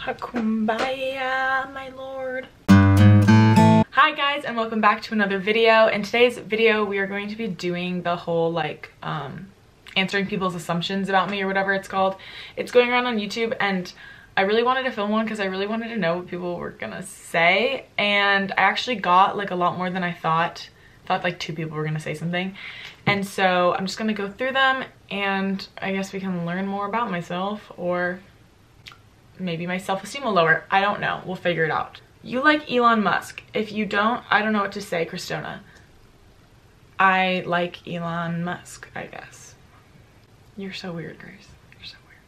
Kumbaya, my lord. Hi guys and welcome back to another video. In today's video we are going to be doing the whole like um, answering people's assumptions about me or whatever it's called. It's going around on YouTube and I really wanted to film one because I really wanted to know what people were gonna say and I actually got like a lot more than I thought. thought like two people were gonna say something and so I'm just gonna go through them and I guess we can learn more about myself or maybe my self-esteem will lower. I don't know. We'll figure it out. You like Elon Musk. If you don't, I don't know what to say, Kristina. I like Elon Musk, I guess. You're so weird, Grace. You're so weird.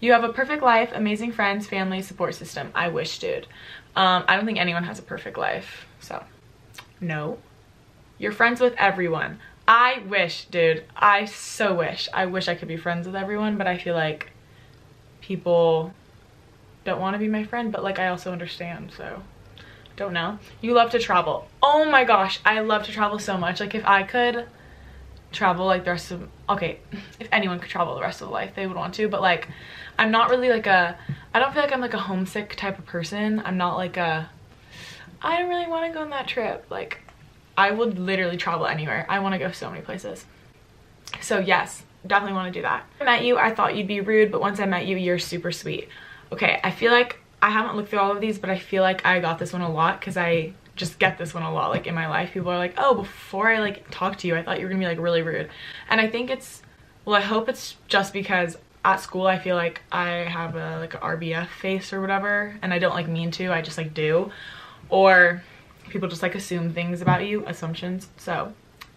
You have a perfect life, amazing friends, family, support system. I wish, dude. Um, I don't think anyone has a perfect life, so no. You're friends with everyone. I wish, dude. I so wish. I wish I could be friends with everyone, but I feel like people don't want to be my friend, but like I also understand, so don't know. You love to travel. Oh my gosh, I love to travel so much. Like if I could travel like the rest of, okay, if anyone could travel the rest of life, they would want to, but like I'm not really like a, I don't feel like I'm like a homesick type of person. I'm not like a, I don't really want to go on that trip. Like I would literally travel anywhere. I want to go so many places. So yes, definitely want to do that. I met you, I thought you'd be rude, but once I met you, you're super sweet. Okay, I feel like I haven't looked through all of these, but I feel like I got this one a lot because I just get this one a lot like in my life. People are like, oh, before I like talk to you, I thought you were gonna be like really rude. And I think it's, well, I hope it's just because at school I feel like I have a like a RBF face or whatever and I don't like mean to, I just like do. Or people just like assume things about you, assumptions. So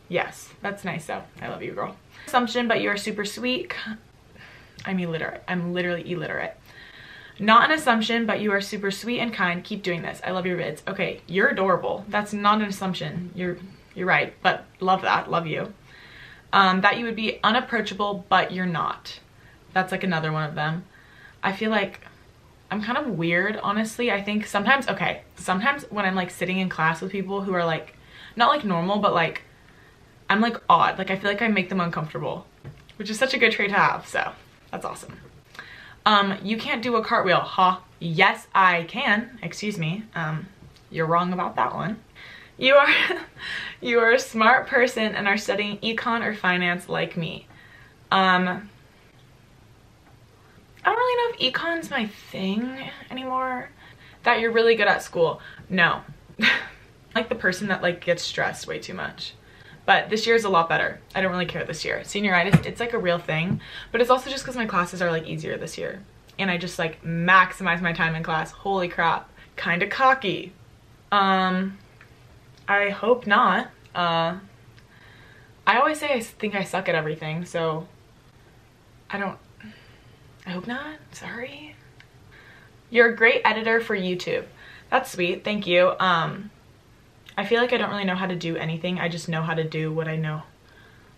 yes, that's nice though. I love you, girl. Assumption, but you're super sweet. I'm illiterate. I'm literally illiterate. Not an assumption, but you are super sweet and kind. Keep doing this. I love your vids. Okay, you're adorable. That's not an assumption. You're you're right, but love that. Love you. Um, that you would be unapproachable, but you're not. That's like another one of them. I feel like I'm kind of weird, honestly. I think sometimes, okay, sometimes when I'm like sitting in class with people who are like, not like normal, but like, I'm like odd. Like I feel like I make them uncomfortable, which is such a good trait to have. So that's awesome. Um, you can't do a cartwheel, huh? Yes, I can. Excuse me. Um, you're wrong about that one. You are, you are a smart person and are studying econ or finance like me. Um, I don't really know if econ's my thing anymore. That you're really good at school. No. like the person that like gets stressed way too much. But this year is a lot better. I don't really care this year. Senioritis, it's like a real thing. But it's also just because my classes are like easier this year. And I just like maximize my time in class. Holy crap. Kind of cocky. Um, I hope not. Uh, I always say I think I suck at everything. So I don't I hope not. Sorry. You're a great editor for YouTube. That's sweet. Thank you. Um, I feel like I don't really know how to do anything. I just know how to do what I know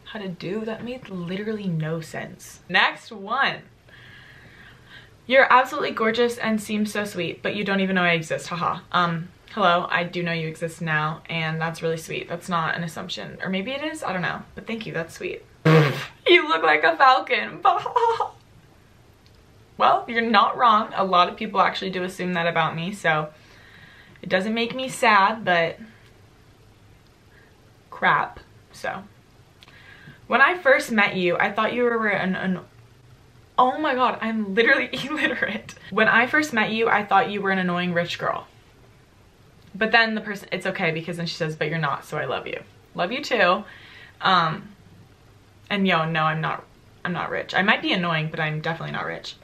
how to do. That made literally no sense. Next one. You're absolutely gorgeous and seem so sweet, but you don't even know I exist. Haha. Um, hello, I do know you exist now, and that's really sweet. That's not an assumption. Or maybe it is, I don't know. But thank you, that's sweet. you look like a falcon. well, you're not wrong. A lot of people actually do assume that about me, so it doesn't make me sad, but crap, so. When I first met you, I thought you were an, an oh my god, I'm literally illiterate. When I first met you, I thought you were an annoying rich girl. But then the person, it's okay because then she says, but you're not, so I love you. Love you too. Um, and yo, no, I'm not, I'm not rich. I might be annoying, but I'm definitely not rich.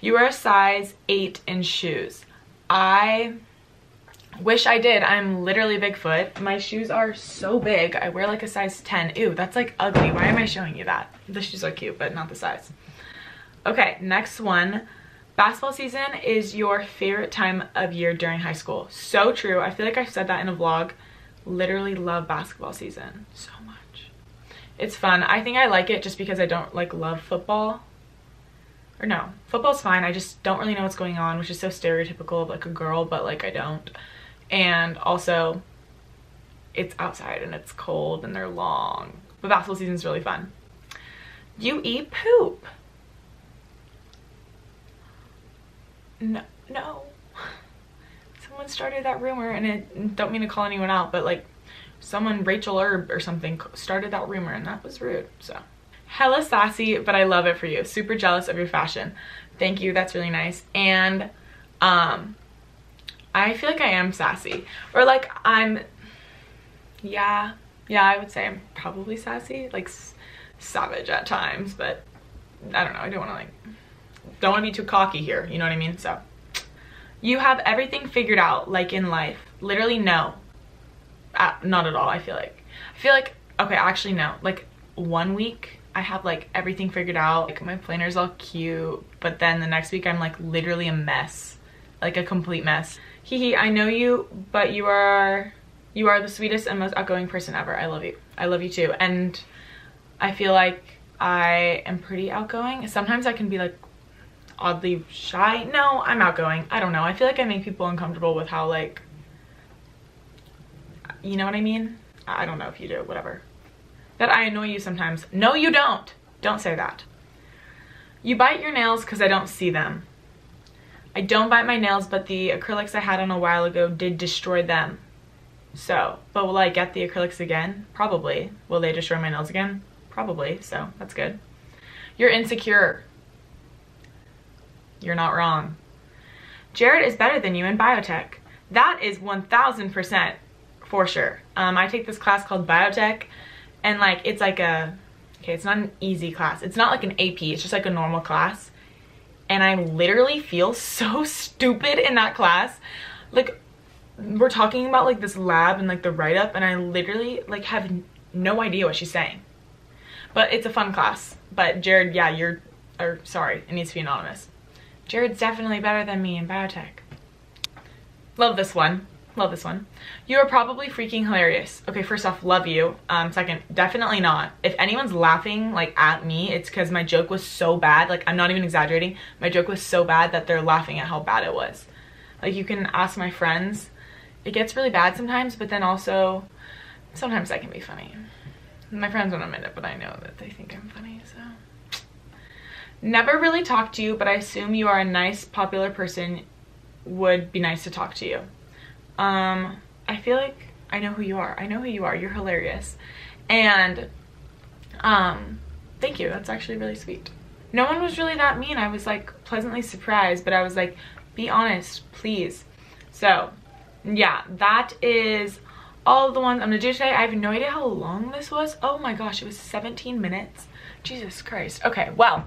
You are a size 8 in shoes. I wish I did. I'm literally Bigfoot. My shoes are so big. I wear like a size 10. Ew, that's like ugly. Why am I showing you that? The shoes are cute, but not the size. Okay, next one. Basketball season is your favorite time of year during high school. So true. I feel like I said that in a vlog. Literally love basketball season so much. It's fun. I think I like it just because I don't like love football or no, football's fine. I just don't really know what's going on, which is so stereotypical of like a girl, but like I don't. And also, it's outside and it's cold and they're long. But basketball season's really fun. You eat poop. no, no. Someone started that rumor and it, don't mean to call anyone out, but like someone, Rachel Herb or something, started that rumor and that was rude, so. Hella sassy, but I love it for you. Super jealous of your fashion. Thank you, that's really nice. And um, I feel like I am sassy. Or like I'm, yeah, yeah, I would say I'm probably sassy. Like savage at times, but I don't know. I don't want to like, don't want to be too cocky here. You know what I mean? So you have everything figured out like in life. Literally no. Not at all, I feel like. I feel like, okay, actually no. Like one week I have like everything figured out. Like my planner's all cute, but then the next week I'm like literally a mess. Like a complete mess. Hee hee, I know you, but you are you are the sweetest and most outgoing person ever. I love you. I love you too. And I feel like I am pretty outgoing. Sometimes I can be like oddly shy. No, I'm outgoing. I don't know. I feel like I make people uncomfortable with how like, you know what I mean? I don't know if you do, whatever. That I annoy you sometimes. No, you don't. Don't say that. You bite your nails because I don't see them. I don't bite my nails, but the acrylics I had on a while ago did destroy them. So, but will I get the acrylics again? Probably. Will they destroy my nails again? Probably, so that's good. You're insecure. You're not wrong. Jared is better than you in biotech. That is 1000% for sure. Um, I take this class called biotech and like it's like a, okay, it's not an easy class. It's not like an AP, it's just like a normal class. And I literally feel so stupid in that class. Like we're talking about like this lab and like the write-up and I literally like have no idea what she's saying. But it's a fun class. But Jared, yeah, you're, or sorry, it needs to be anonymous. Jared's definitely better than me in biotech. Love this one. Love this one. You are probably freaking hilarious. Okay, first off, love you. Um, second, definitely not. If anyone's laughing like at me, it's because my joke was so bad. Like, I'm not even exaggerating. My joke was so bad that they're laughing at how bad it was. Like, you can ask my friends it gets really bad sometimes, but then also sometimes I can be funny. My friends won't admit it, but I know that they think I'm funny, so. Never really talked to you, but I assume you are a nice, popular person. Would be nice to talk to you. Um, I feel like I know who you are. I know who you are. You're hilarious. And, um, thank you. That's actually really sweet. No one was really that mean. I was like pleasantly surprised, but I was like, be honest, please. So yeah, that is all the ones I'm gonna do today. I have no idea how long this was. Oh my gosh, it was 17 minutes. Jesus Christ. Okay, well,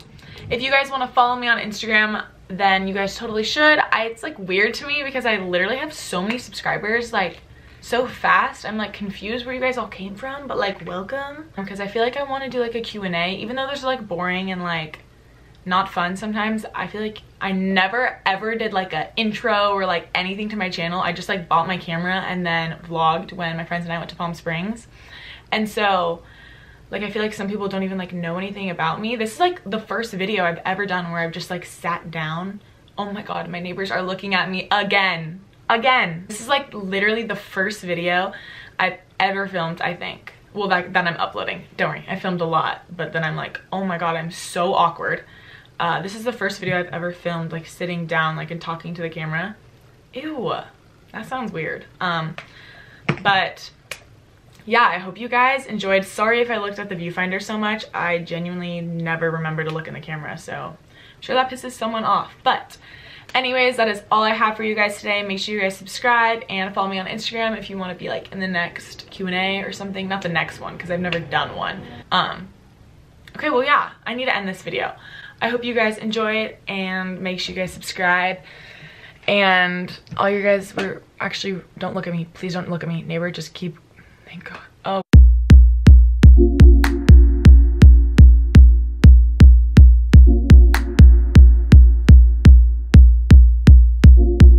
if you guys want to follow me on Instagram, then you guys totally should. I, it's like weird to me because I literally have so many subscribers like so fast. I'm like confused where you guys all came from, but like welcome. Um, because I feel like I want to do like a Q&A, even though there's like boring and like not fun sometimes. I feel like I never ever did like a intro or like anything to my channel. I just like bought my camera and then vlogged when my friends and I went to Palm Springs. And so like I feel like some people don't even like know anything about me. This is like the first video I've ever done where I've just like sat down. Oh my god, my neighbors are looking at me again. Again. This is like literally the first video I've ever filmed, I think. Well, that, that I'm uploading. Don't worry, I filmed a lot, but then I'm like, oh my god, I'm so awkward. Uh, this is the first video I've ever filmed like sitting down like and talking to the camera. Ew, that sounds weird. Um, but yeah, I hope you guys enjoyed. Sorry if I looked at the viewfinder so much. I genuinely never remember to look in the camera, so I'm sure that pisses someone off. But anyways, that is all I have for you guys today. Make sure you guys subscribe and follow me on Instagram if you want to be like in the next Q&A or something. Not the next one, because I've never done one. Um, okay, well yeah, I need to end this video. I hope you guys enjoy it and make sure you guys subscribe. And all you guys were actually, don't look at me. Please don't look at me. Neighbor, just keep, thank God.